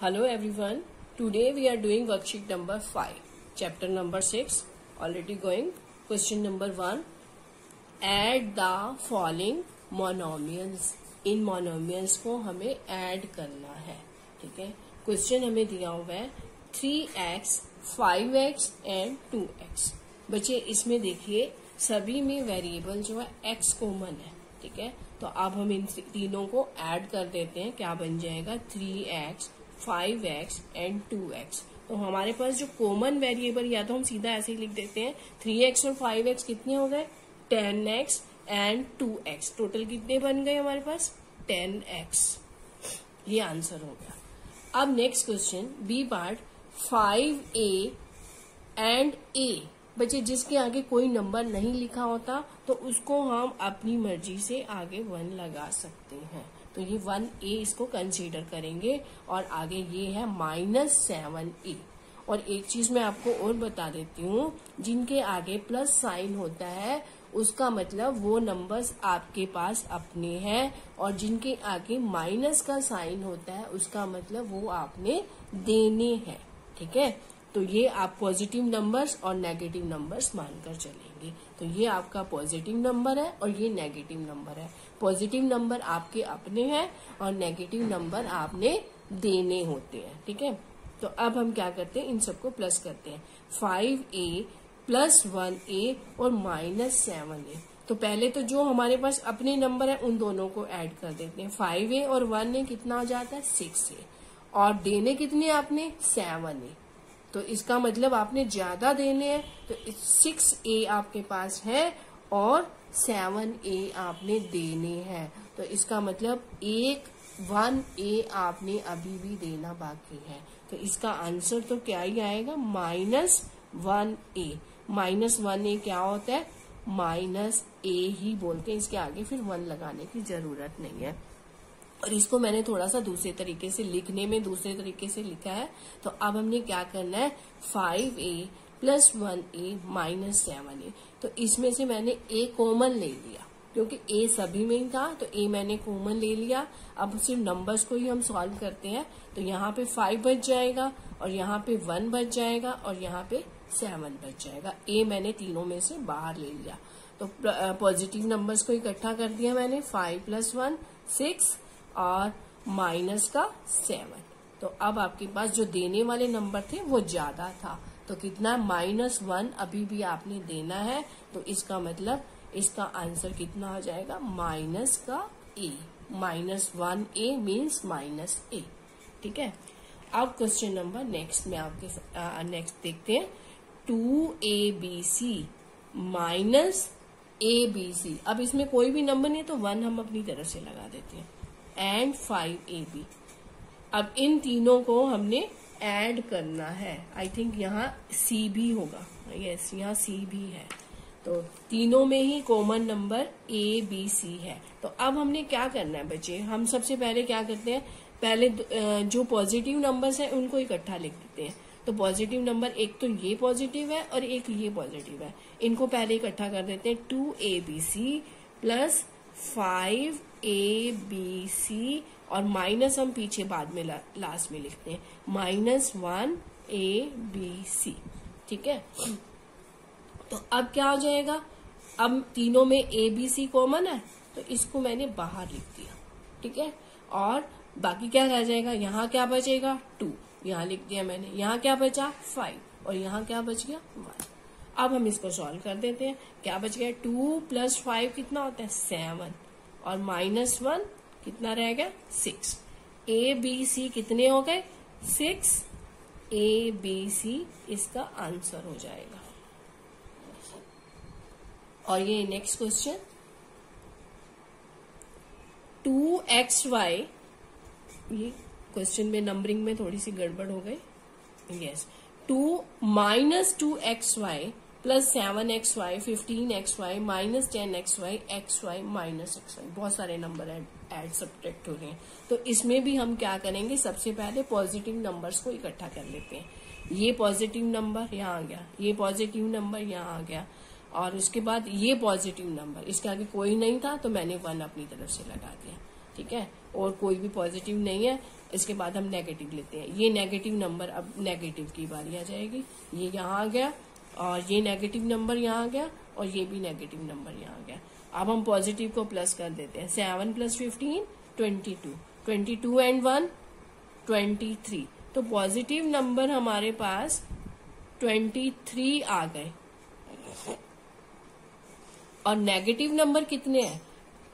Hello everyone. Today we are doing worksheet number 5, chapter number 6. Already going. Question number 1. Add the following monomials. इन monomials को हमें add करना है ठीक है क्वेश्चन हमें दिया हुआ है three X five X and two X बच्चे इसमें देखिए सभी में वेरिएबल जो है एक्स कॉमन है ठीक है तो अब हम इन तीनों को ऐड कर देते हैं क्या बन जाएगा three X five X and two X तो हमारे पास जो कॉमन वेरिएबल या तो हम सीधा ऐसे ही लिख देते हैं थ्री एक्स और फाइव एक्स कितने हो गए? Ten X and two X total कितने बन गए हमारे पास? टेन एक्स ये आंसर हो गया। अब next question B part five A and A बच्चे, जिसके आगे कोई नंबर नहीं लिखा होता तो उसको हम अपनी मर्ज़ी से आगे वन लगा सकते हैं। तो ये वन ए इसको कंसीडर करेंगे और आगे ये है माइनस सेवन ए। और एक चीज़ मैं आपको और बता देती हूँ, जिनके आगे प्लस साइन होता है, उसका मतलब वो नंबर्स आपके पास अपने हैं और जिनके आगे माइनस का साइन होता है, उसका मतलब वो आपने देने हैं, ठीक है? तो ये आप पॉजिटिव नंबर्स और नेगेटिव नंबर्स मानकर चलेंगे तो ये आपका पॉजिटिव नंबर है और ये नेगेटिव नंबर है। पॉजिटिव नंबर आपके अपने हैं और नेगेटिव नंबर आपने देने होते हैं, ठीक है? तो अब हम क्या करते हैं? इन सबको प्लस करते हैं। Five A plus one A और माइनस सेवन ए तो पहले तो जो हमारे पास अपने नंबर है, उन दोनों को ऐड कर देते हैं। फाइव ए और वन ए कितना हो जाता है? सिक्स ए और देने कितने आपने? सेवन ए तो इसका मतलब आपने ज़्यादा देने हैं तो सिक्स ए आपके पास है और सेवन ए आपने देने हैं। तो इसका मतलब एक वन ए आपने अभी भी देना बाकी है। तो इसका आंसर तो क्या ही आएगा? Minus one a minus one a क्या होता है? माइनस ए ही बोलते हैं। इसके आगे फिर वन लगाने की ज़रूरत नहीं है। और इसको मैंने थोड़ा सा दूसरे तरीके से लिखने में, दूसरे तरीके से लिखा है। तो अब हमने क्या करना है? Five a plus one a minus seven a तो इसमें से मैंने ए कॉमन ले लिया, क्योंकि ए सभी में ही था तो ए मैंने कॉमन ले लिया। अब सिर्फ़ नंबर्स को ही हम सॉल्व करते हैं। तो यहाँ पे फाइव बच जाएगा, और यहाँ पे वन बच जाएगा, और यहाँ पे सेवन बच जाएगा। ए मैंने तीनों में से बाहर ले लिया। तो पॉजिटिव नंबर्स को इकट्ठा कर दिया मैंने। फाइव प्लस वन सिक्स और माइनस का सेवन तो अब आपके पास जो देने वाले नंबर थे, वो ज़्यादा था। तो कितना माइनस वन अभी भी आपने देना है तो इसका मतलब इसका आंसर कितना हो जाएगा? माइनस का a minus one a means minus a ठीक है? अब क्वेश्चन नंबर नेक्स्ट में आपके नेक्स्ट देखते हैं। Two a b c minus a b c अब इसमें कोई भी नंबर नहीं है तो वन हम अपनी तरफ़ से लगा देते हैं। एंड फाइव ए बी अब इन तीनों को हमने ऐड करना है. आई थिंक यहाँ सी भी होगा. यस यहाँ सी भी है. तो तीनों में ही common number a b c है. तो अब हमने क्या करना है बच्चे? हम सबसे पहले क्या करते हैं? पहले जो पॉजिटिव नंबर्स हैं, उनको इकट्ठा लिख देते हैं. तो पॉजिटिव नंबर एक तो ये पॉजिटिव है और एक ये पॉजिटिव है. इनको पहले इकट्ठा कर देते हैं two a b c plus five a b c और माइनस हम पीछे बाद में ला, लास्ट में लिखते हैं। Minus one a b c ठीक है? तो अब क्या हो जाएगा? अब तीनों में ए बी सी कॉमन है तो इसको मैंने बाहर लिख दिया। ठीक है? और बाकी क्या रह जाएगा? यहाँ क्या बचेगा? टू यहाँ लिख दिया मैंने। यहाँ क्या बचा? फाइव और यहाँ क्या बच गया? वन अब हम इसको सॉल्व कर देते हैं। क्या बच गया? टू प्लस फाइव कितना होता है? सेवन और माइनस वन कितना रह गया? सिक्स ए बी सी कितने हो गए? सिक्स ए बी सी इसका आंसर हो जाएगा। और ये next question two x y ये क्वेश्चन में नंबरिंग में थोड़ी सी गड़बड़ हो गई। Yes two minus two x y plus seven x y fifteen x y minus ten x y x y minus x y बहुत सारे नंबर एड सब्ट्रैक्ट हो रहे हैं। तो इसमें भी हम क्या करेंगे? सबसे पहले पॉजिटिव नंबर्स को इकट्ठा कर लेते हैं। ये पॉजिटिव नंबर यहाँ आ गया, ये पॉजिटिव नंबर यहाँ आ गया, और उसके बाद ये पॉजिटिव नंबर इसके आगे कोई नहीं था तो मैंने वन अपनी तरफ़ से लगा दिया। ठीक है? और कोई भी पॉजिटिव नहीं है, इसके बाद हम नेगेटिव लेते हैं। ये नेगेटिव नंबर अब नेगेटिव की बारी आ जाएगी। ये यहाँ आ गया और ये नेगेटिव नंबर यहाँ आ गया और ये भी नेगेटिव नंबर यहाँ आ गया। अब हम पॉजिटिव को प्लस कर देते हैं। Seven plus fifteen twenty two twenty two and one twenty three तो पॉजिटिव नंबर हमारे पास ट्वेंटी थ्री आ गए। और नेगेटिव नंबर कितने हैं?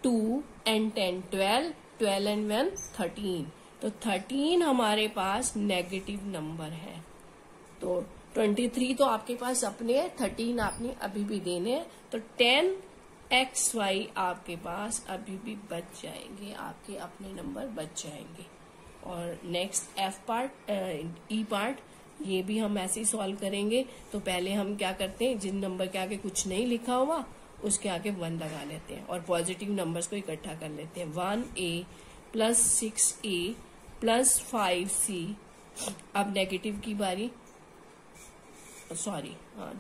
Two and ten twelve twelve and one thirteen तो थर्टीन हमारे पास नेगेटिव नंबर है। तो ट्वेंटी थ्री तो आपके पास अपने हैं थर्टीन आपने अभी भी देने हैं तो टेन एक्स वाई आपके पास अभी भी बच जाएँगे, आपके अपने नंबर बच जाएँगे। और next f part e part ये भी हम ऐसे ही सॉल्व करेंगे। तो पहले हम क्या करते हैं, जिन नंबर के आगे कुछ नहीं लिखा हुआ, उसके आगे वन लगा लेते हैं और पॉजिटिव नंबर्स को इकट्ठा कर लेते हैं। One a plus six a plus five c अब नेगेटिव की बारी। सॉरी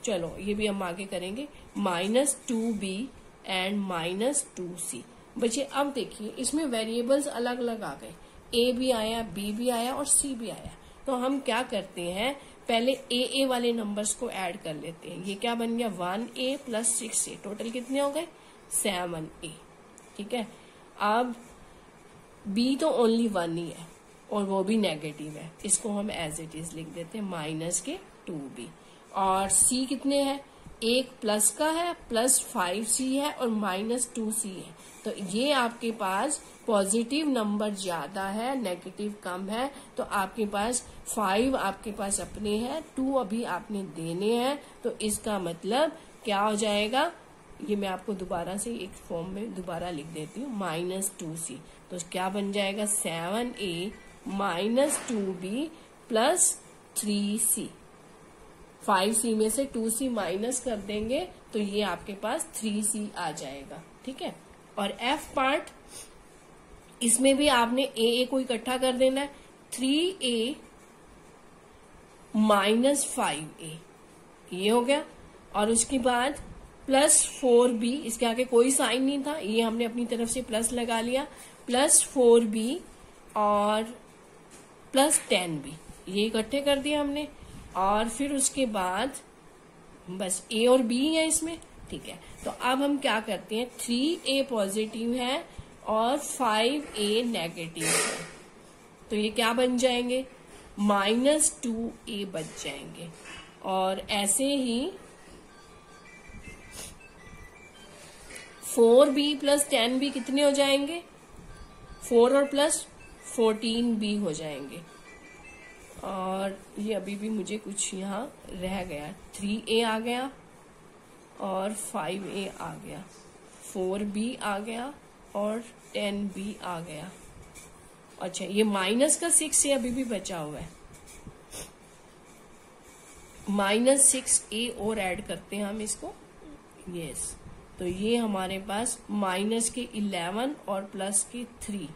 चलो, ये भी हम आगे करेंगे। Minus two b and minus two c. बच्चे, अब देखिए, इसमें वेरिएबल्स अलग अलग आ गए। ए भी आया बी भी आया और सी भी आया। तो हम क्या करते हैं? पहले ए ए वाले नंबर्स को ऐड कर लेते हैं। ये क्या बन गया? One a plus six a total कितने हो गए? सेवन ए ठीक है? अब बी तो ओनली वन ही है और वो भी नेगेटिव है। इसको हम एज इट इज़ लिख देते हैं माइनस के टू बी और सी कितने हैं? एक प्लस का है प्लस फाइव सी है और माइनस टू सी है। तो ये आपके पास पॉजिटिव नंबर ज़्यादा है नेगेटिव कम है तो आपके पास फाइव आपके पास अपने हैं टू अभी आपने देने हैं तो इसका मतलब क्या हो जाएगा? ये मैं आपको दोबारा से एक फॉर्म में दोबारा लिख देती हूँ माइनस टू सी तो क्या बन जाएगा? Seven a minus two b plus three c five c में से टू सी माइनस कर देंगे तो ये आपके पास थ्री सी आ जाएगा, ठीक है? और एफ़ पार्ट इसमें भी आपने ए ए को इकट्ठा कर देना है। Three a minus five a ये हो गया। और उसके बाद प्लस फोर बी इसके आगे कोई साइन नहीं था, ये हमने अपनी तरफ़ से प्लस लगा लिया। प्लस फोर बी और प्लस टेन बी ये इकट्ठे कर दिया हमने। और फिर उसके बाद बस ए और बी है इसमें, ठीक है? तो अब हम क्या करते हैं? थ्री ए पॉजिटिव है और फाइव ए नेगेटिव है। तो ये क्या बन जाएँगे? माइनस टू ए बच जाएँगे। और ऐसे ही four b plus ten b कितने हो जाएँगे? फोर और प्लस फोर्टीन बी हो जाएँगे। और ये अभी भी मुझे कुछ यहाँ रह गया। थ्री ए आ गया और फाइव ए आ गया। फोर बी आ गया और टेन बी आ गया। अच्छा ये माइनस का सिक्स ए अभी भी बचा हुआ है। माइनस सिक्स ए और ऐड करते हैं हम इसको। यस तो ये हमारे पास माइनस के इलेवन और प्लस के थ्री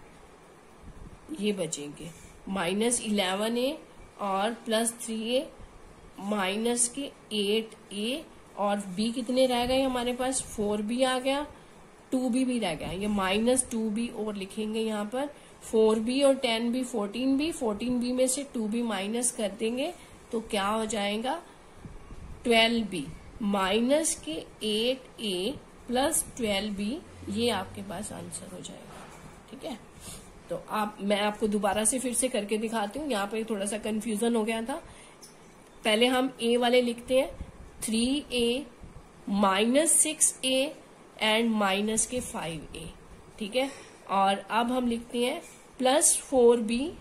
ये बचेंगे। माइनस इलेवन ए और प्लस थ्री ए माइनस के एट ए और बी कितने रह गए हमारे पास? फोर बी आ गया टू बी भी रह गया। ये माइनस टू बी और लिखेंगे यहाँ पर। फोर बी और ten b fourteen b fourteen b में से टू बी माइनस कर देंगे तो क्या हो जाएगा? ट्वेल्व बी माइनस के eight a plus twelve b ये आपके पास आंसर हो जाएगा। ठीक है? तो आप, मैं आपको दोबारा से फिर से करके दिखाती हूँ। यहाँ पे थोड़ा सा कंफ्यूजन हो गया था। पहले हम ए वाले लिखते हैं। Three a minus six a and minus के फाइव ए ठीक है? और अब हम लिखते हैं। Plus four b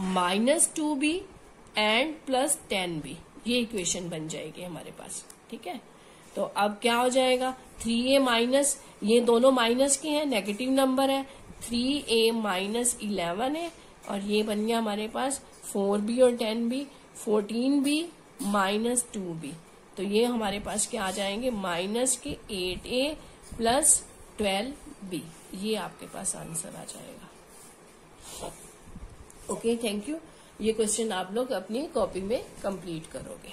minus two b and plus ten b ये इक्वेशन बन जाएगी हमारे पास। ठीक है? तो अब क्या हो जाएगा? थ्री ए माइनस ये दोनों माइनस के हैं नेगेटिव नंबर है थ्री ए माइनस इलेवन है, और ये बन गया हमारे पास फोर बी और ten b fourteen b minus two b तो ये हमारे पास क्या आ जाएँगे? माइनस के eight a plus twelve b ये आपके पास आंसर आ जाएगा. ओके थैंक यू ये क्वेश्चन आप लोग अपनी कॉपी में कंप्लीट करोगे.